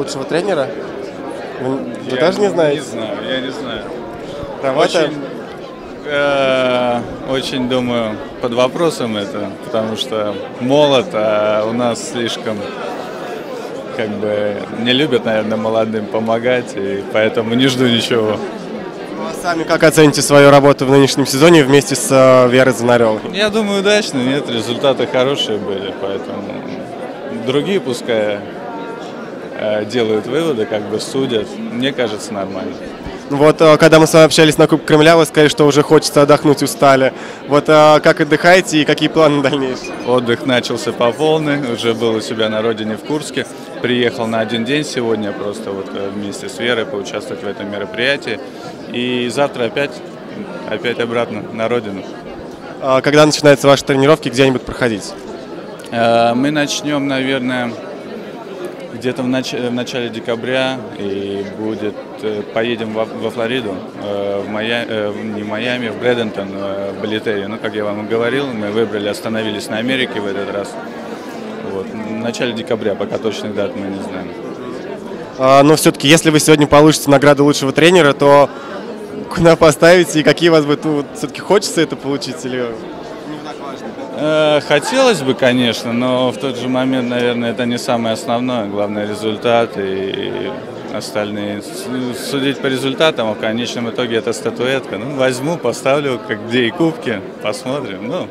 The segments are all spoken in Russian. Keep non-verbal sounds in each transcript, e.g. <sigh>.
лучшего тренера? Вы, вы Я даже не знаете? Не знаю, я не знаю. Кого-то? Очень, э, очень думаю, под вопросом это, потому что молод, а у нас слишком как бы не любят, наверное, молодым помогать, и поэтому не жду ничего. Ну, а сами как оцените свою работу в нынешнем сезоне вместе с э, Верой Занаревой? Я думаю, удачно, нет, результаты хорошие были, поэтому другие пускай делают выводы, как бы судят. Мне кажется, нормально. Вот э, когда мы с вами общались на Кубке Кремля, вы сказали, что уже хочется отдохнуть, устали. Вот э, как отдыхаете и какие планы на дальнейшее? Отдых начался по полной, уже был у себя на родине в Курске. Приехал на один день сегодня, просто вот э, вместе с Верой поучаствовать в этом мероприятии. И завтра опять, опять обратно на родину. А когда начинаются ваши тренировки, где они будут проходить? Э, Мы начнем, наверное, где-то в, нач- в начале декабря и будет э, поедем во, во Флориду, э, в Майами, э, не Майами, в Брэдентон, э, в Балетере. Ну, как я вам и говорил, мы выбрали, остановились на Америке в этот раз. Вот. В начале декабря, пока точных дат мы не знаем. А, но все-таки, если вы сегодня получите награду лучшего тренера, то куда поставите и какие у вас будут? Ну, все-таки хочется это получить или Э, Хотелось бы, конечно, но в тот же момент, наверное, это не самое основное. Главное результат и остальные. Судить по результатам, в конечном итоге это статуэтка. Ну, возьму, поставлю, как где и кубки, посмотрим. Ну,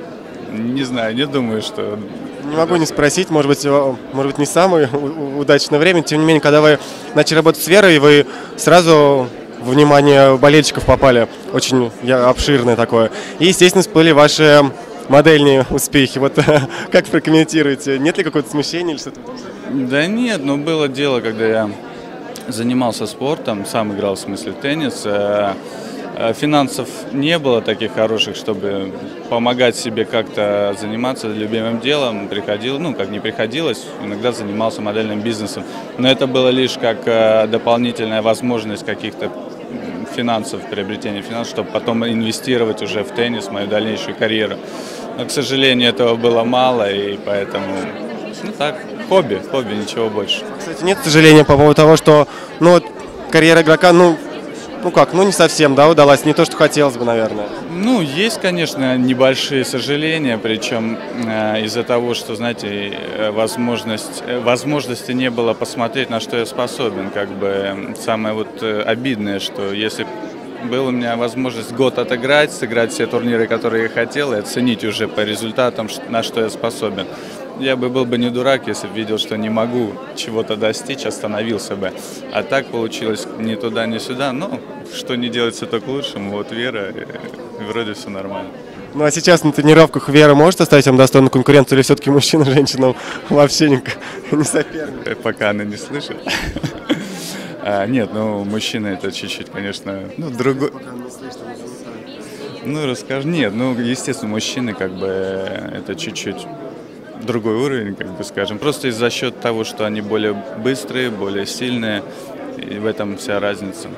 не знаю, не думаю, что... Не могу не спросить, может быть, э, может быть, не самое удачное время. Тем не менее, когда вы начали работать с Верой, вы сразу в внимание болельщиков попали. Очень обширное такое. И, естественно, всплыли ваши модельные успехи. Вот <laughs> как прокомментируете? Нет ли какого-то смущения или что-то? Да нет, ну было дело, когда я занимался спортом, сам играл в смысле теннис. э, э, Финансов не было таких хороших, чтобы помогать себе как-то заниматься любимым делом. Приходил, ну, как не приходилось, иногда занимался модельным бизнесом. Но это было лишь как э, дополнительная возможность каких-то финансов, приобретения финансов, чтобы потом инвестировать уже в теннис, мою дальнейшую карьеру. Но, к сожалению, этого было мало, и поэтому, ну так, хобби, хобби, ничего больше. Кстати, нет сожаления по поводу того, что ну, карьера игрока, ну, ну как, ну не совсем, да, удалась, не то, что хотелось бы, наверное. Ну, есть, конечно, небольшие сожаления, причем э, из-за того, что, знаете, э, возможность, э, возможности не было посмотреть, на что я способен. Как бы м, самое вот э, обидное, что если была у меня возможность год отыграть, сыграть все турниры, которые я хотел, и оценить уже по результатам, на что я способен. Я бы был бы не дурак, если бы видел, что не могу чего-то достичь, остановился бы. А так получилось ни туда, ни сюда. Ну, что не делается, то к лучшему. Вот вера, э, вроде все нормально. Ну а сейчас на тренировках Вера может оставить вам достойную конкуренцию или все-таки мужчина <laughs> женщинам вообще не, <laughs> не соперник? Э, Пока она не слышит. <laughs> А, Нет, ну, мужчина это чуть-чуть, конечно, ну, другой... Ну, расскажи. Нет, ну, естественно, мужчины, как бы, э, это чуть-чуть другой уровень, как бы скажем. Просто из-за счет того, что они более быстрые, более сильные, и в этом вся разница.